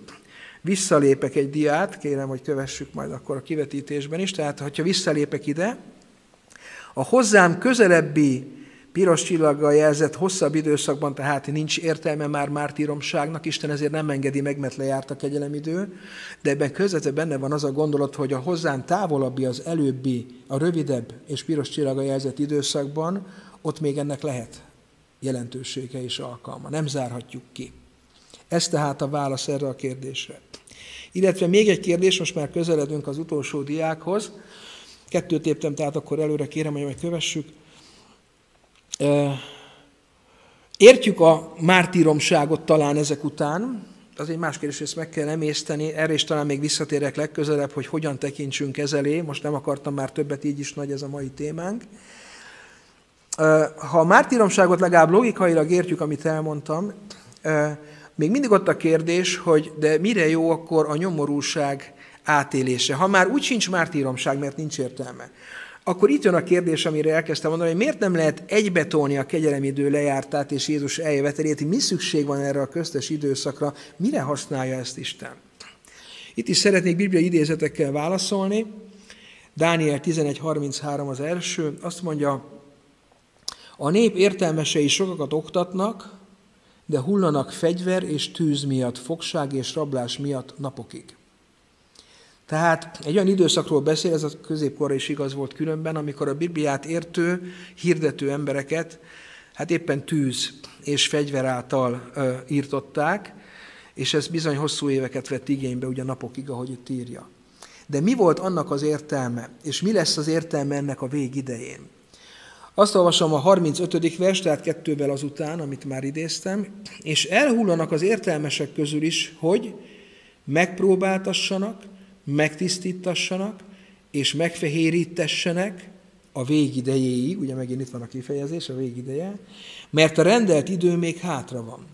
Visszalépek egy diát, kérem, hogy kövessük majd akkor a kivetítésben is. Tehát, ha visszalépek ide, a hozzám közelebbi piros csillaggal jelzett hosszabb időszakban, tehát nincs értelme már mártíromságnak, Isten ezért nem engedi meg, mert lejárt a kegyelemidő, de ebben közvetlenül benne van az a gondolat, hogy a hozzám távolabbi, az előbbi, a rövidebb és piros csillaggal jelzett időszakban, ott még ennek lehet jelentősége és alkalma. Nem zárhatjuk ki. Ez tehát a válasz erre a kérdésre. Illetve még egy kérdés, most már közeledünk az utolsó diákhoz. Kettőt léptem, tehát akkor előre kérem, hogy majd kövessük. Értjük a mártíromságot talán ezek után, az egy más kérdés, ezt meg kell emészteni, erre is talán még visszatérek legközelebb, hogy hogyan tekintsünk ez elé, most nem akartam már többet, így is nagy ez a mai témánk. Ha a mártíromságot legalább logikailag értjük, amit elmondtam, még mindig ott a kérdés, hogy de mire jó akkor a nyomorúság átélése. Ha már úgy sincs mártíromság, mert nincs értelme, akkor itt jön a kérdés, amire elkezdtem mondani, hogy miért nem lehet egybetolni a kegyelemidő lejártát és Jézus eljövetelét, mi szükség van erre a köztes időszakra, mire használja ezt Isten. Itt is szeretnék bibliai idézetekkel válaszolni. Dániel 11.33 az első, azt mondja, a nép értelmesei sokakat oktatnak, de hullanak fegyver és tűz miatt, fogság és rablás miatt napokig. Tehát egy olyan időszakról beszél, ez a középkorra is igaz volt különben, amikor a Bibliát értő, hirdető embereket hát éppen tűz és fegyver által ö, írtották, és ez bizony hosszú éveket vett igénybe, ugye napokig, ahogy itt írja. De mi volt annak az értelme, és mi lesz az értelme ennek a végidején? Azt olvasom a 35. vers, tehát kettővel azután, amit már idéztem, és elhullanak az értelmesek közül is, hogy megpróbáltassanak, megtisztítassanak, és megfehérítessenek a végidejéig, ugye megint itt van a kifejezés, a végideje, mert a rendelt idő még hátra van.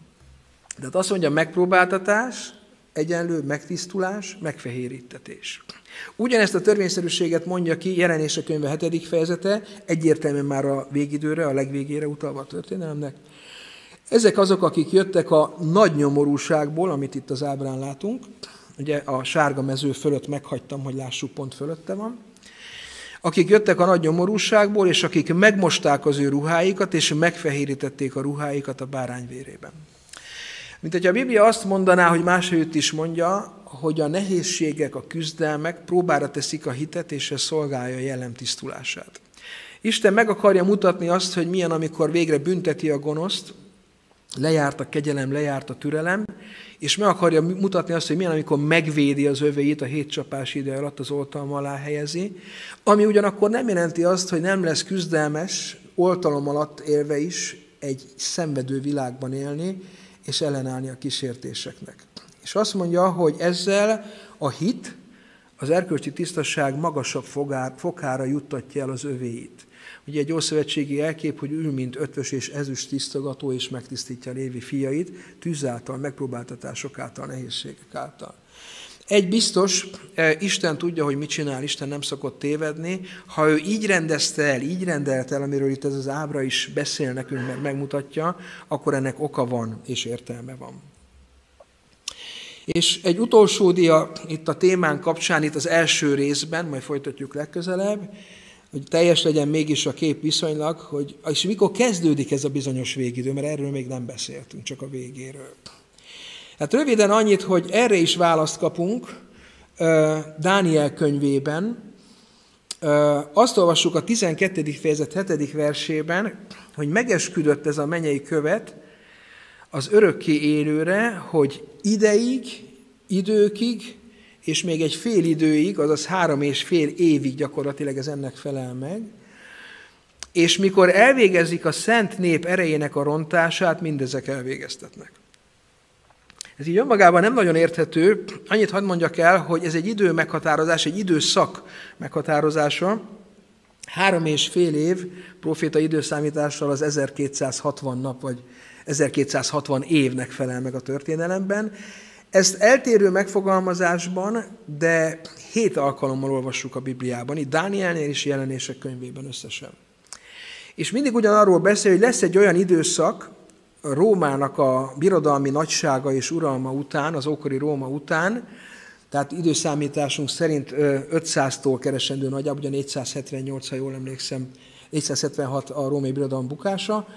Tehát azt mondja, megpróbáltatás, egyenlő megtisztulás, megfehérítetés. Ugyanezt a törvényszerűséget mondja ki jelenés a könyve 7. fejezete, egyértelműen már a végidőre, a legvégére utalva a történelemnek. Ezek azok, akik jöttek a nagy nyomorúságból, amit itt az ábrán látunk, ugye a sárga mező fölött meghagytam, hogy lássuk, pont fölötte van, akik jöttek a nagy nyomorúságból, és akik megmosták az ő ruháikat, és megfehérítették a ruháikat a bárány vérében. Mint hogyha a Biblia azt mondaná, hogy máshogy is mondja, hogy a nehézségek, a küzdelmek próbára teszik a hitet, és ez szolgálja a jellem tisztulását. Isten meg akarja mutatni azt, hogy milyen, amikor végre bünteti a gonoszt, lejárt a kegyelem, lejárt a türelem, és meg akarja mutatni azt, hogy milyen, amikor megvédi az övéit a hét csapás ide alatt az oltalma alá helyezi, ami ugyanakkor nem jelenti azt, hogy nem lesz küzdelmes, oltalom alatt élve is egy szenvedő világban élni, és ellenállni a kísértéseknek. És azt mondja, hogy ezzel a hit, az erkölcsi tisztaság magasabb fokára juttatja el az övéit. Ugye egy ószövetségi elkép, hogy ül, mint ötvös és ezüst tisztogató, és megtisztítja Lévi fiait, tűz által, megpróbáltatások által, nehézségek által. Egy biztos, e, Isten tudja, hogy mit csinál, Isten nem szokott tévedni. Ha ő így rendezte el, így rendelt el, amiről itt ez az ábra is beszél nekünk, mert megmutatja, akkor ennek oka van és értelme van. És egy utolsó dia itt a témán kapcsán, itt az első részben, majd folytatjuk legközelebb, hogy teljes legyen mégis a kép viszonylag, hogy és mikor kezdődik ez a bizonyos végidő, mert erről még nem beszéltünk, csak a végéről. Hát röviden annyit, hogy erre is választ kapunk Dániel könyvében. Azt olvassuk a 12. fejezet 7. versében, hogy megesküdött ez a menyei követ az örökké élőre, hogy ideig, időkig és még egy fél időig, azaz három és fél évig gyakorlatilag ez ennek felel meg, és mikor elvégezik a szent nép erejének a rontását, mindezek elvégeztetnek. Ez így önmagában nem nagyon érthető, annyit hadd mondjak el, hogy ez egy idő meghatározás, egy időszak meghatározása, Három és fél év proféta időszámítással az 1260 nap, vagy 1260 évnek felel meg a történelemben. Ezt eltérő megfogalmazásban, de hét alkalommal olvassuk a Bibliában, itt Dánielnél és jelenések könyvében összesen. És mindig ugyanarról beszél, hogy lesz egy olyan időszak, Rómának a birodalmi nagysága és uralma után, az ókori Róma után, tehát időszámításunk szerint 500-tól keresendő nagyjából, ugye 478, ha jól emlékszem, 476 a római birodalom bukása.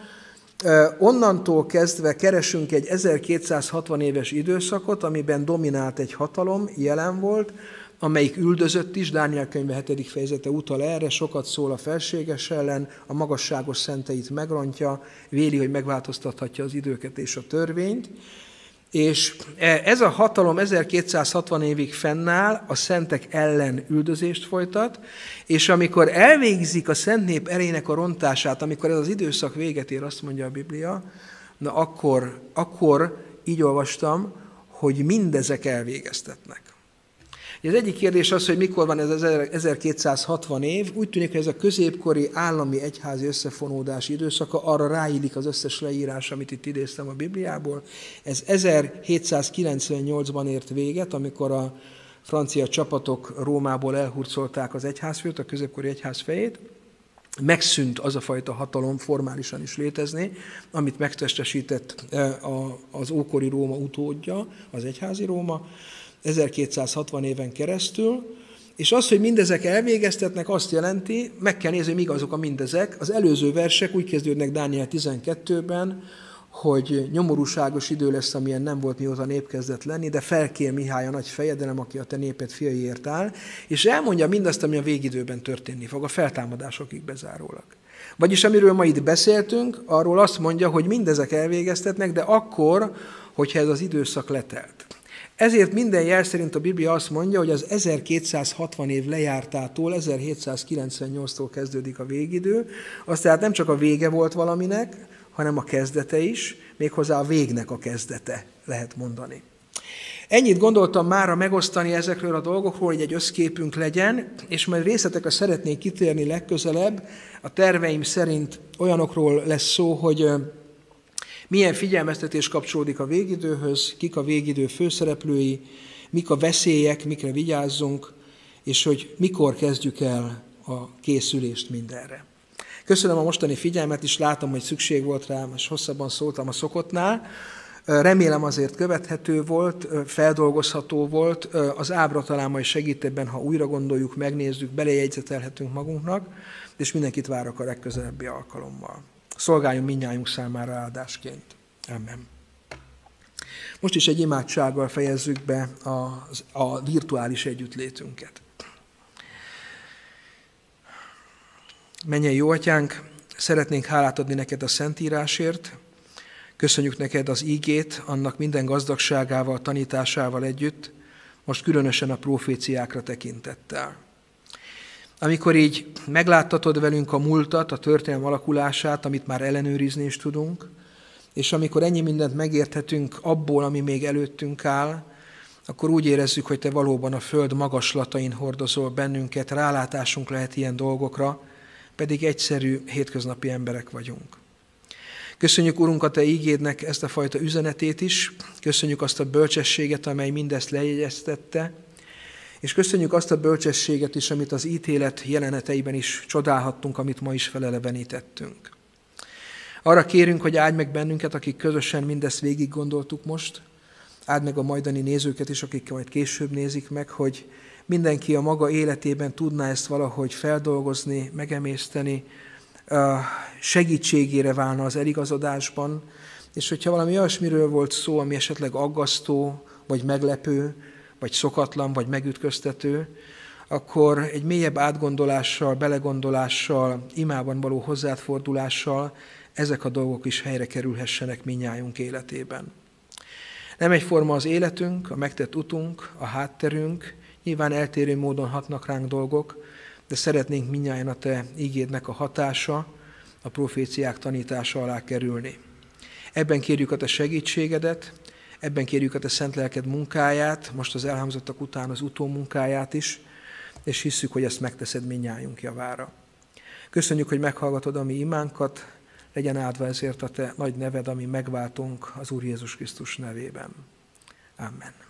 Onnantól kezdve keresünk egy 1260 éves időszakot, amiben dominált egy hatalom, jelen volt, amelyik üldözött is, Dániel könyve 7. fejezete utal erre, sokat szól a felséges ellen, a magasságos szenteit megrontja, véli, hogy megváltoztathatja az időket és a törvényt, és e, ez a hatalom 1260 évig fennáll, a szentek ellen üldözést folytat, és amikor elvégzik a szent nép erének a rontását, amikor ez az időszak véget ér, azt mondja a Biblia, na akkor, akkor így olvastam, hogy mindezek elvégeztetnek. Az egyik kérdés az, hogy mikor van ez az 1260 év. Úgy tűnik, hogy ez a középkori állami egyházi összefonódási időszaka, arra ráillik az összes leírás, amit itt idéztem a Bibliából. Ez 1798-ban ért véget, amikor a francia csapatok Rómából elhurcolták az egyházfőt, a középkori egyház fejét. Megszűnt az a fajta hatalom formálisan is létezni, amit megtestesített eh, az ókori Róma utódja, az egyházi Róma 1260 éven keresztül, és az, hogy mindezek elvégeztetnek, azt jelenti, meg kell nézni, hogy azok a mindezek. Az előző versek úgy kezdődnek Dániel 12-ben, hogy nyomorúságos idő lesz, amilyen nem volt mióta nép kezdett lenni, de felkér Mihály a nagy fejedelem, aki a te néped fiaiért áll, és elmondja mindazt, ami a végidőben történni fog, a feltámadásokig bezárólag. Vagyis amiről ma itt beszéltünk, arról azt mondja, hogy mindezek elvégeztetnek, de akkor, hogyha ez az időszak letelt. Ezért minden jel szerint a Biblia azt mondja, hogy az 1260 év lejártától 1798-tól kezdődik a végidő, az tehát nem csak a vége volt valaminek, hanem a kezdete is, méghozzá a végnek a kezdete, lehet mondani. Ennyit gondoltam már megosztani ezekről a dolgokról, hogy egy összképünk legyen, és majd részletekre szeretnék kitérni legközelebb. A terveim szerint olyanokról lesz szó, hogy milyen figyelmeztetés kapcsolódik a végidőhöz, kik a végidő főszereplői, mik a veszélyek, mikre vigyázzunk, és hogy mikor kezdjük el a készülést mindenre. Köszönöm a mostani figyelmet, és látom, hogy szükség volt rá, és hosszabban szóltam a szokottnál. Remélem azért követhető volt, feldolgozható volt. Az ábra talán majd segít ebben, ha újra gondoljuk, megnézzük, belejegyzetelhetünk magunknak, és mindenkit várok a legközelebbi alkalommal szolgáljon minnyájunk számára áldásként. Amen. Most is egy imádsággal fejezzük be a, a virtuális együttlétünket. Menjen jó atyánk, szeretnénk hálát adni neked a Szentírásért, köszönjük neked az ígét, annak minden gazdagságával, tanításával együtt, most különösen a proféciákra tekintettel. Amikor így megláttatod velünk a múltat, a történelem alakulását, amit már ellenőrizni is tudunk, és amikor ennyi mindent megérthetünk abból, ami még előttünk áll, akkor úgy érezzük, hogy te valóban a föld magaslatain hordozol bennünket, rálátásunk lehet ilyen dolgokra, pedig egyszerű, hétköznapi emberek vagyunk. Köszönjük, Urunk, a Te ígédnek ezt a fajta üzenetét is, köszönjük azt a bölcsességet, amely mindezt lejegyeztette, és köszönjük azt a bölcsességet is, amit az ítélet jeleneteiben is csodálhattunk, amit ma is felelevenítettünk. Arra kérünk, hogy áld meg bennünket, akik közösen mindezt végig gondoltuk most, áld meg a majdani nézőket is, akik majd később nézik meg, hogy mindenki a maga életében tudná ezt valahogy feldolgozni, megemészteni, segítségére válna az eligazodásban, és hogyha valami olyasmiről volt szó, ami esetleg aggasztó, vagy meglepő, vagy szokatlan, vagy megütköztető, akkor egy mélyebb átgondolással, belegondolással, imában való hozzáfordulással ezek a dolgok is helyre kerülhessenek minnyájunk életében. Nem egyforma az életünk, a megtett utunk, a hátterünk, nyilván eltérő módon hatnak ránk dolgok, de szeretnénk minnyáján a Te ígédnek a hatása, a proféciák tanítása alá kerülni. Ebben kérjük a Te segítségedet, Ebben kérjük a Te szent lelked munkáját, most az elhangzottak után az utómunkáját is, és hisszük, hogy ezt megteszed minnyájunk javára. Köszönjük, hogy meghallgatod a mi imánkat, legyen áldva ezért a te nagy neved, ami megváltunk az Úr Jézus Krisztus nevében. Amen.